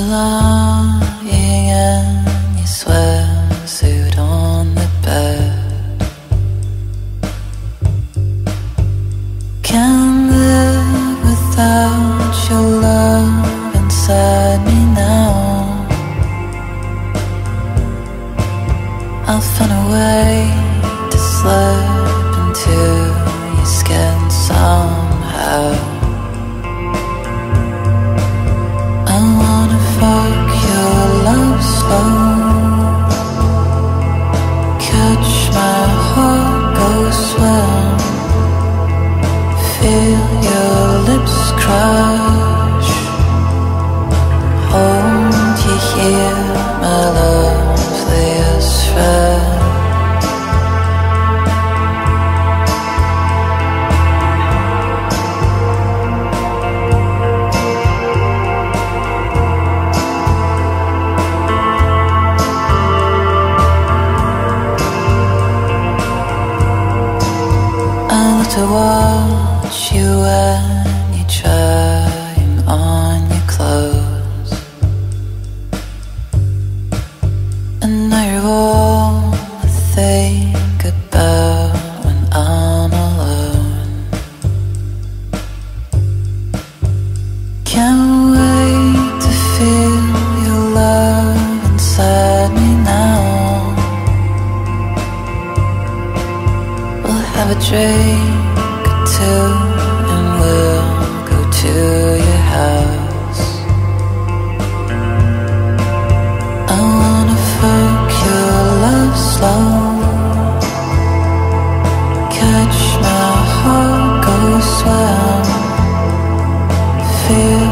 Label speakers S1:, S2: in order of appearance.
S1: lying in your sweatsuit on the bed. Can't live without your love inside me now. I'll find a way to slip to watch you when you're trying on your clothes. And now you're all I think about when I'm alone. Can't wait to feel your love inside me now. We'll have a drink or and we'll go to your house. I wanna fuck your love slow. Catch my heart go swim. Feel